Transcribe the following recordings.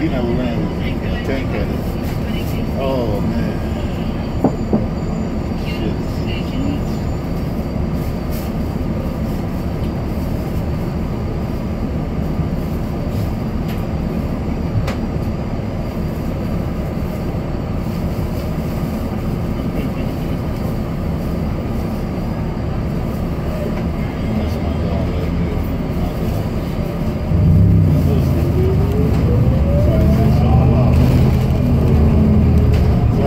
Argentina, boludo.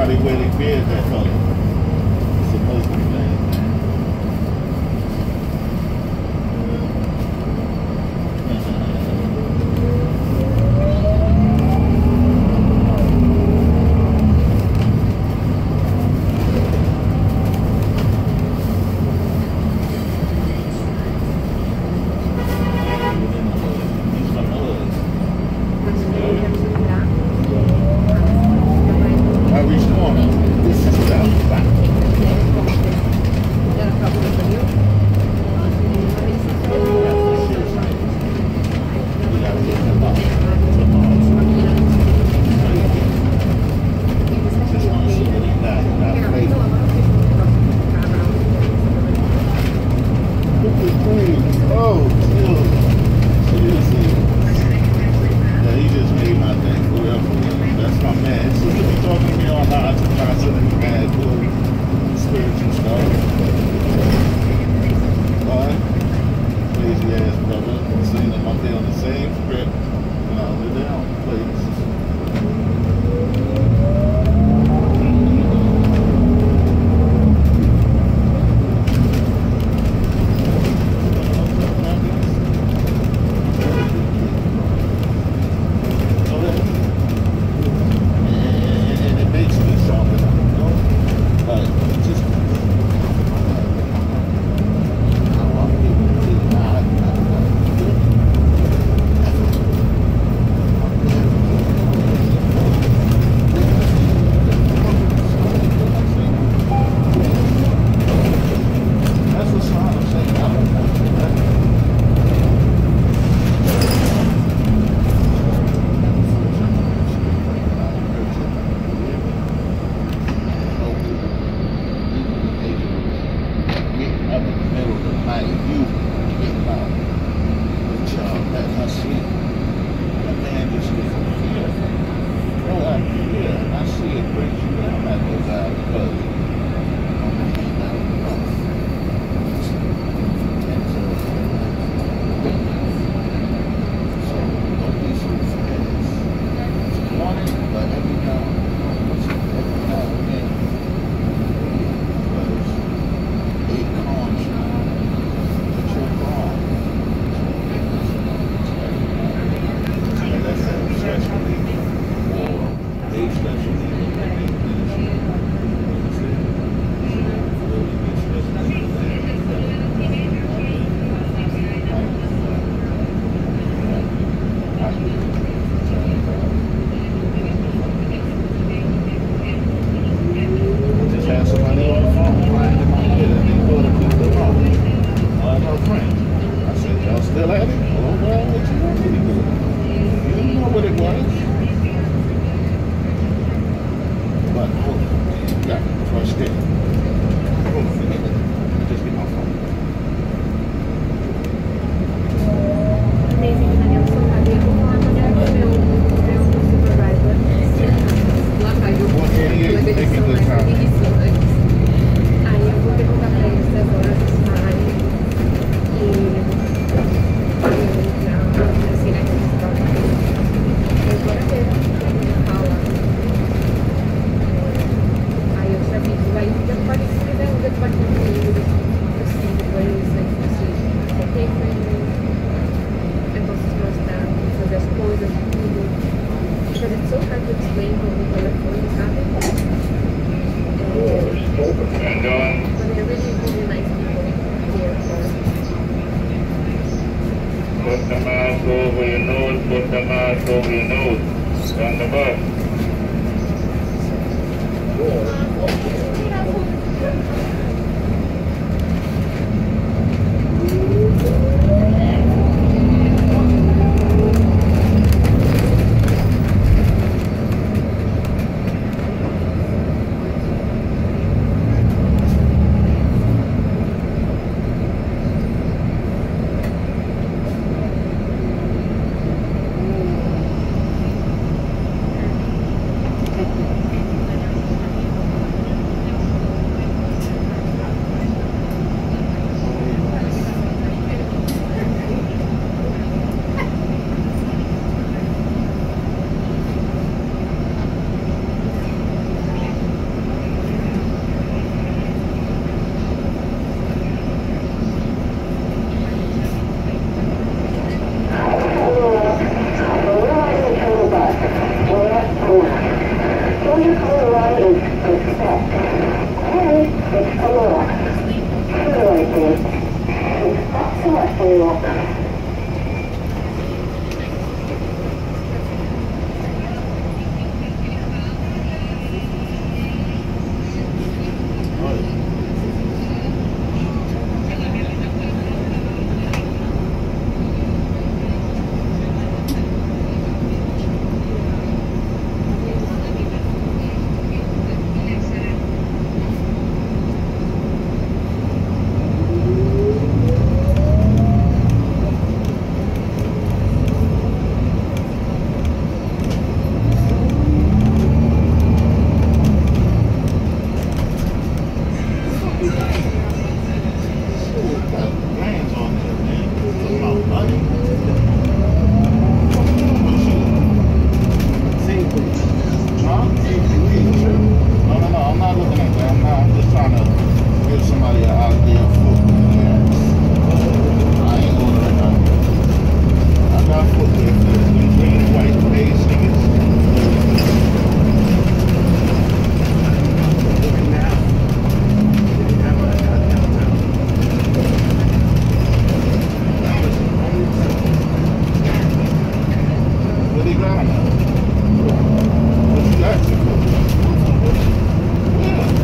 probably where they build that color. It's supposed to be. what it was? put the mask over your nose, put the mask over your nose. Stand the bus. Thank playground. What's that? Yeah.